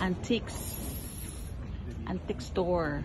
Antiques. Antique store.